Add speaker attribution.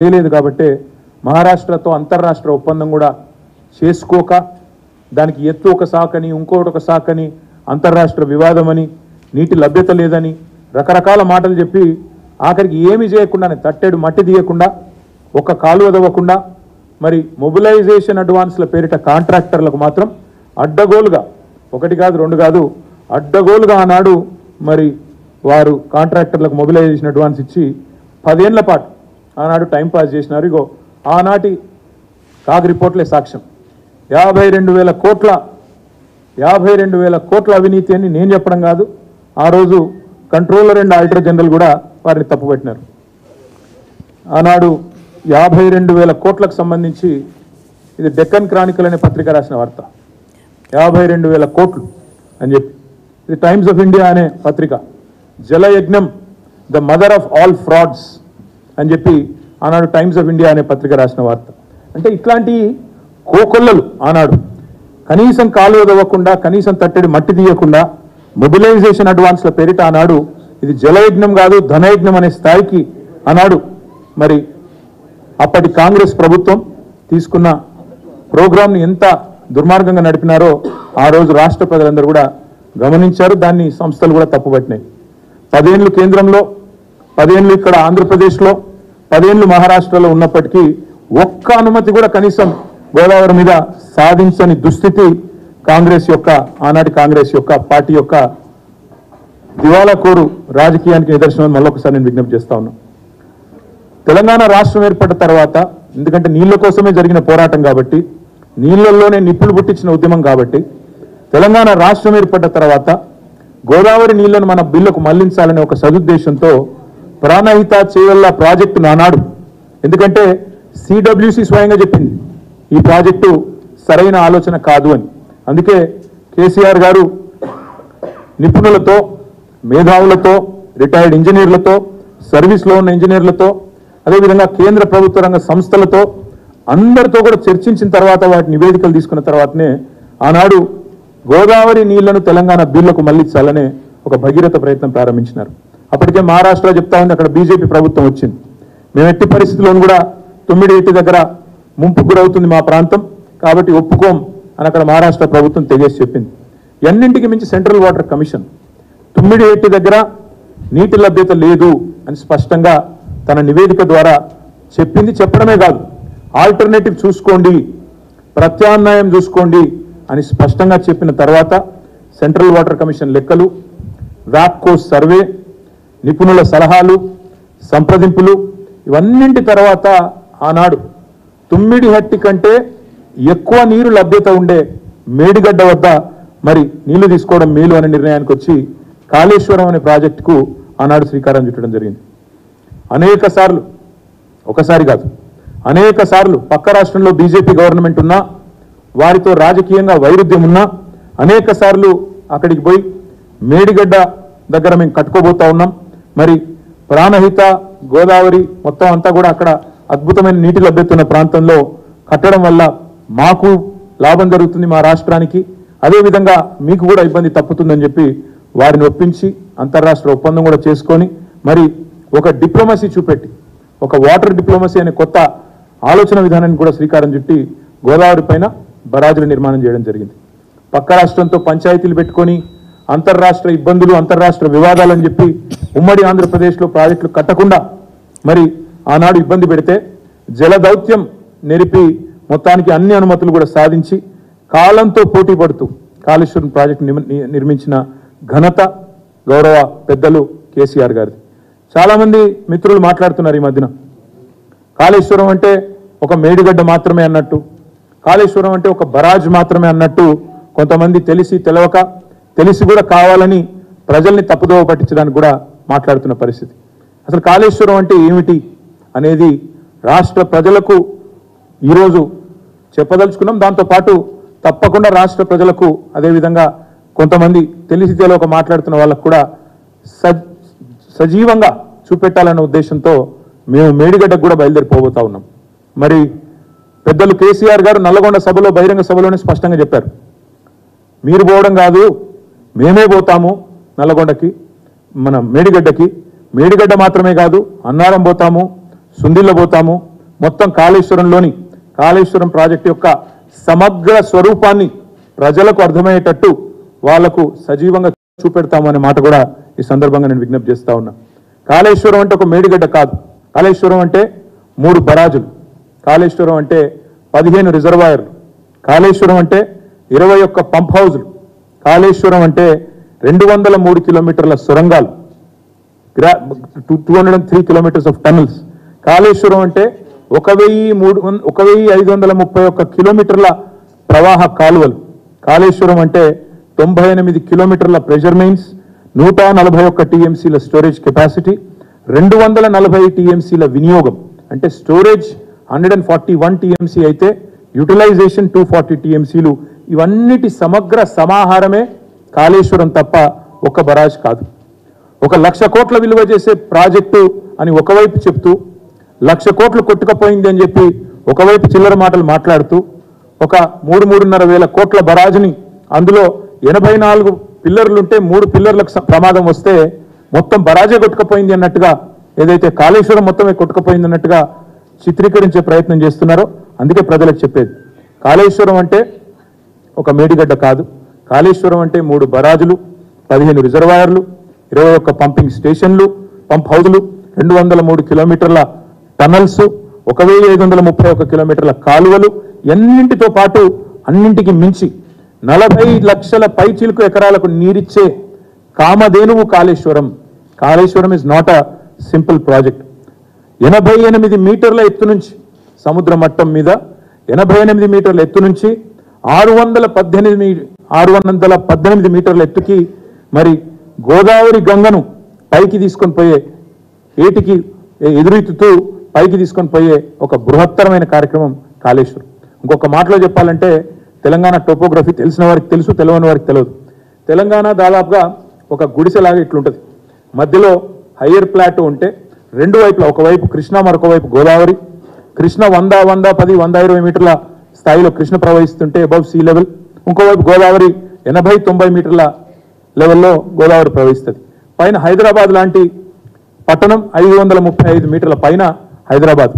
Speaker 1: చేయలేదు కాబట్టే మహారాష్ట్రతో అంతర్రాష్ట్ర ఒప్పందం కూడా చేసుకోక దానికి ఎత్తు ఒక సాకని ఇంకోటి ఒక సాకని అంతర్రాష్ట్ర వివాదమని నీటి లభ్యత లేదని రకరకాల మాటలు చెప్పి ఆఖరికి ఏమి చేయకుండానే తట్టెడు మట్టి తీయకుండా ఒక కాలువ దవ్వకుండా మరి మొబిలైజేషన్ అడ్వాన్స్ల పేరిట కాంట్రాక్టర్లకు మాత్రం అడ్డగోలుగా ఒకటి కాదు రెండు కాదు అడ్డగోలుగా ఆనాడు మరి వారు కాంట్రాక్టర్లకు మొబిలైజేషన్ అడ్వాన్స్ ఇచ్చి పదేళ్ళ పాటు ఆనాడు టైం పాస్ చేసినారు. ఇగో ఆనాటి కాగ్ రిపోర్ట్లే సాక్ష్యం. యాభై రెండు వేల కోట్ల యాభై రెండు వేల కోట్ల అవినీతి అని నేను చెప్పడం కాదు. ఆ రోజు కంట్రోలర్ అండ్ ఆడిటర్ జనరల్ కూడా వారిని తప్పుపెట్టినారు. ఆనాడు యాభై రెండు వేల కోట్లకు సంబంధించి ఇది డెక్కన్ క్రానికల్ అనే పత్రిక రాసిన వార్త. యాభై రెండు వేల కోట్లు అని చెప్పి. ఇది టైమ్స్ ఆఫ్ ఇండియా అనే పత్రిక. జలయజ్ఞం the mother of all frauds. అని చెప్పి ఆనాడు టైమ్స్ ఆఫ్ ఇండియా అనే పత్రిక రాసిన వార్త. అంటే ఇట్లాంటి కోకొల్లలు ఆనాడు. కనీసం కాలు దవ్వకుండా కనీసం తట్టడి మట్టి తీయకుండా మొబిలైజేషన్ అడ్వాన్స్ల పేరిట ఆనాడు ఇది జలయజ్ఞం కాదు ధనయజ్ఞం అనే స్థాయికి ఆనాడు మరి అప్పటి కాంగ్రెస్ ప్రభుత్వం తీసుకున్న ప్రోగ్రాంని ఎంత దుర్మార్గంగా నడిపినారో ఆ రోజు రాష్ట్ర ప్రజలందరూ కూడా గమనించారు దాన్ని సంస్థలు కూడా తప్పుపట్టినాయి. పదేళ్ళు కేంద్రంలో పదేళ్ళు ఇక్కడ ఆంధ్రప్రదేశ్లో పదేళ్ళు మహారాష్ట్రలో ఉన్నప్పటికీ ఒక్క అనుమతి కూడా కనీసం గోదావరి మీద సాధించని దుస్థితి కాంగ్రెస్ యొక్క ఆనాటి కాంగ్రెస్ యొక్క పార్టీ యొక్క దివాలా కోరు రాజకీయానికి నిదర్శనం మళ్ళొకసారి నేను విజ్ఞప్తి చేస్తా ఉన్నా. తెలంగాణ రాష్ట్రం ఏర్పడిన తర్వాత ఎందుకంటే నీళ్ళ కోసమే జరిగిన పోరాటం కాబట్టి నీళ్ళలోనే నిప్పులు పుట్టించిన ఉద్యమం కాబట్టి తెలంగాణ రాష్ట్రం ఏర్పడ్డ తర్వాత గోదావరి నీళ్ళను మన బిల్లుకు మళ్ళించాలనే ఒక సదుద్దేశంతో ప్రాణహిత చేయగల ప్రాజెక్టు నానాడు. ఎందుకంటే సిడబ్ల్యూసి స్వయంగా చెప్పింది ఈ ప్రాజెక్టు సరైన ఆలోచన కాదు అని. అందుకే కేసీఆర్ గారు నిపుణులతో మేధావులతో రిటైర్డ్ ఇంజనీర్లతో సర్వీస్లో ఉన్న ఇంజనీర్లతో అదేవిధంగా కేంద్ర ప్రభుత్వ రంగ సంస్థలతో అందరితో కూడా చర్చించిన తర్వాత వాటి నివేదికలు తీసుకున్న తర్వాతనే ఆనాడు గోదావరి నీళ్ళను తెలంగాణ బిల్లుకు మళ్ళించాలనే ఒక భగీరథ ప్రయత్నం ప్రారంభించినారు. అప్పటికే మహారాష్ట్ర చెప్తా ఉంది అక్కడ బీజేపీ ప్రభుత్వం వచ్చింది. మేము ఎట్టి పరిస్థితుల్లోనూ కూడా తొమ్మిది ఇంటి దగ్గర ముంపు గురవుతుంది మా ప్రాంతం. కాబట్టి ఒప్పుకోం అని అక్కడ మహారాష్ట్ర ప్రభుత్వం తెలియజేసి చెప్పింది. ఎన్నింటికి మించి సెంట్రల్ వాటర్ కమిషన్ తుమ్మిడి ఎట్టి దగ్గర నీటి లభ్యత లేదు అని స్పష్టంగా తన నివేదిక ద్వారా చెప్పింది చెప్పడమే కాదు. ఆల్టర్నేటివ్ చూసుకోండి ప్రత్యామ్నాయం చూసుకోండి అని స్పష్టంగా చెప్పిన తర్వాత సెంట్రల్ వాటర్ కమిషన్ లెక్కలు వ్యాప్కో సర్వే నిపుణుల సలహాలు సంప్రదింపులు ఇవన్నింటి తర్వాత ఆనాడు తుమ్మిడి హట్టి కంటే ఎక్కువ నీరు లభ్యత ఉండే మేడిగడ్డ వద్ద మరి నీళ్ళు తీసుకోవడం మేలు అనే నిర్ణయానికి వచ్చి కాళేశ్వరం అనే ప్రాజెక్టుకు ఆనాడు శ్రీకారం చుట్టడం జరిగింది. అనేక సార్లు ఒకసారి కాదు అనేక సార్లు పక్క రాష్ట్రంలో బీజేపీ గవర్నమెంట్ ఉన్నా వారితో రాజకీయంగా వైరుధ్యం ఉన్నా అనేక సార్లు అక్కడికి పోయి మేడిగడ్డ దగ్గర మేము కట్టుకోబోతా ఉన్నాం. మరి ప్రాణహిత గోదావరి మొత్తం అంతా కూడా అక్కడ అద్భుతమైన నీటి లభ్యత ఉన్న ప్రాంతంలో కట్టడం వల్ల మాకు లాభం జరుగుతుంది మా రాష్ట్రానికి. అదేవిధంగా మీకు కూడా ఇబ్బంది తప్పుతుందని చెప్పి వారిని ఒప్పించి అంతర్రాష్ట్ర ఒప్పందం కూడా చేసుకొని మరి ఒక డిప్లొమసీ చూపెట్టి ఒక వాటర్ డిప్లొమసీ అనే కొత్త ఆలోచన విధానాన్ని కూడా శ్రీకారం చుట్టి గోదావరి పైన బరాజుల నిర్మాణం చేయడం జరిగింది. పక్క రాష్ట్రంతో పంచాయతీలు పెట్టుకొని అంతర్రాష్ట్ర ఇబ్బందులు అంతర్రాష్ట్ర వివాదాలని చెప్పి ఉమ్మడి ఆంధ్రప్రదేశ్లో ప్రాజెక్టులు కట్టకుండా మరి ఆనాడు ఇబ్బంది పెడితే జల దౌత్యం నెరిపి మొత్తానికి అన్ని అనుమతులు కూడా సాధించి కాలంతో పోటీ పడుతూ కాళేశ్వరం ప్రాజెక్టు నిర్మించిన ఘనత గౌరవ పెద్దలు కేసీఆర్ గారిది. చాలామంది మిత్రులు మాట్లాడుతున్నారు ఈ మధ్యన. కాళేశ్వరం అంటే ఒక మేడిగడ్డ మాత్రమే అన్నట్టు కాళేశ్వరం అంటే ఒక బరాజ్ మాత్రమే అన్నట్టు కొంతమంది తెలిసి తెలవక తెలిసి కూడా కావాలని ప్రజల్ని తప్పుదోవ పట్టించడానికి కూడా మాట్లాడుతున్న పరిస్థితి. అసలు కాళేశ్వరం అంటే ఏమిటి అనేది రాష్ట్ర ప్రజలకు ఈరోజు చెప్పదలుచుకున్నాం. దాంతోపాటు తప్పకుండా రాష్ట్ర ప్రజలకు అదేవిధంగా కొంతమంది తెలిసి తెలియక మాట్లాడుతున్న వాళ్ళకు కూడా స- సజీవంగా చూపెట్టాలనే ఉద్దేశంతో మేము మేడిగడ్డకు కూడా బయలుదేరిపోబోతా ఉన్నాం. మరి పెద్దలు కేసీఆర్ గారు నల్లగొండ సభలో బహిరంగ సభలోనే స్పష్టంగా చెప్పారు. మీరు పోవడం కాదు మేమే పోతాము నల్లగొండకి మన మేడిగడ్డకి. మేడిగడ్డ మాత్రమే కాదు అన్నారం పోతాము సుందిల్ల పోతాము. మొత్తం కాళేశ్వరంలోని కాళేశ్వరం ప్రాజెక్టు యొక్క సమగ్ర స్వరూపాన్ని ప్రజలకు అర్థమయ్యేటట్టు వాళ్ళకు సజీవంగా చూపెడతామనే మాట కూడా ఈ సందర్భంగా నేను విజ్ఞప్తి చేస్తా ఉన్నా. కాళేశ్వరం అంటే ఒక మేడిగడ్డ కాదు. కాళేశ్వరం అంటే మూడు బరాజులు. కాళేశ్వరం అంటే పదిహేను రిజర్వాయర్లు. కాళేశ్వరం అంటే ఇరవై ఒక్క పంప్ హౌజులు. కాళేశ్వరం అంటే రెండు వందల మూడు కిలోమీటర్ల సొరంగాలు. Two hundred and three kilometres of tunnels. Kaleshwaram అంటే ఒక వెయ్యి మూడు ఒక వెయ్యి ఐదు వందల ముప్పై ఒక్క కిలోమీటర్ల ప్రవాహ కాలువలు. కాళేశ్వరం అంటే తొంభై ఎనిమిది కిలోమీటర్ల ప్రెషర్ మెయిన్స్ నూట నలభై ఒక్క టీఎంసీల స్టోరేజ్ కెపాసిటీ రెండు వందల నలభై టీఎంసీల వినియోగం. అంటే storage hundred and forty one TMC అయితే యూటిలైజేషన్ టూ ఫార్టీ టీఎంసీలు ఇవన్నిటి సమగ్ర సమాహారమే కాళేశ్వరం తప్ప ఒక్క బరాజ్ కాదు. ఒక లక్ష కోట్ల విలువ చేసే ప్రాజెక్టు అని ఒకవైపు చెప్తూ లక్ష కోట్లు కొట్టుకపోయింది అని చెప్పి ఒకవైపు చిల్లర మాటలు మాట్లాడుతూ ఒక మూడు మూడున్నర వేల కోట్ల బరాజుని అందులో ఎనభై నాలుగు పిల్లర్లుంటే మూడు పిల్లర్లకు ప్రమాదం వస్తే మొత్తం బరాజే కొట్టుకపోయింది అన్నట్టుగా ఏదైతే కాళేశ్వరం మొత్తమే కొట్టుకపోయింది అన్నట్టుగా చిత్రీకరించే ప్రయత్నం చేస్తున్నారో అందుకే ప్రజలకు చెప్పేది. కాళేశ్వరం అంటే ఒక మేడిగడ్డ కాదు. కాళేశ్వరం అంటే మూడు బరాజులు పదిహేను రిజర్వాయర్లు ఇరవై ఒక్క పంపింగ్ స్టేషన్లు పంప్ హౌజులు రెండు వందల మూడు కిలోమీటర్ల టనల్స్ ఒక వెయ్యి ఐదు వందల ముప్పై ఒక్క కిలోమీటర్ల కాలువలు ఎన్నింటితో పాటు అన్నింటికి మించి నలభై లక్షల పైచిలుకు ఎకరాలకు నీరిచ్చే కామధేనువు Kaleshwaram. Kaleshwaram is not a simple project ఎనభై ఎనిమిది మీటర్ల ఎత్తు నుంచి సముద్ర మట్టం మీద ఎనభై ఎనిమిది మీటర్ల ఎత్తు నుంచి ఆరు వందల పద్దెనిమిది మీ- ఆరు వందల పద్దెనిమిది మీటర్ల ఎత్తుకి మరి గోదావరి గంగను పైకి తీసుకొని పోయే ఏటికి ఎదురెత్తుతూ పైకి తీసుకొని పోయే ఒక బృహత్తరమైన కార్యక్రమం కాళేశ్వరం. ఇంకొక మాటలో చెప్పాలంటే తెలంగాణ టోపోగ్రఫీ తెలిసిన వారికి తెలుసు తెలియని వారికి తెలియదు. తెలంగాణ దాదాపుగా ఒక గుడిసెలాగా ఇట్లుంటుంది. మధ్యలో హయ్యర్ ప్లాట్ ఉంటే రెండు వైపులా ఒకవైపు కృష్ణ మరొక వైపు గోదావరి. కృష్ణ వంద వంద పది వంద ఇరవై మీటర్ల స్థాయిలో కృష్ణ ప్రవహిస్తుంటే అబౌవ్ సీ లెవెల్ ఇంకోవైపు గోదావరి ఎనభై తొంభై మీటర్ల లెవెల్లో గోదావరి ప్రవహిస్తుంది. పైన హైదరాబాద్ లాంటి పట్టణం ఐదు వందల ముప్పై ఐదు మీటర్ల పైన హైదరాబాద్.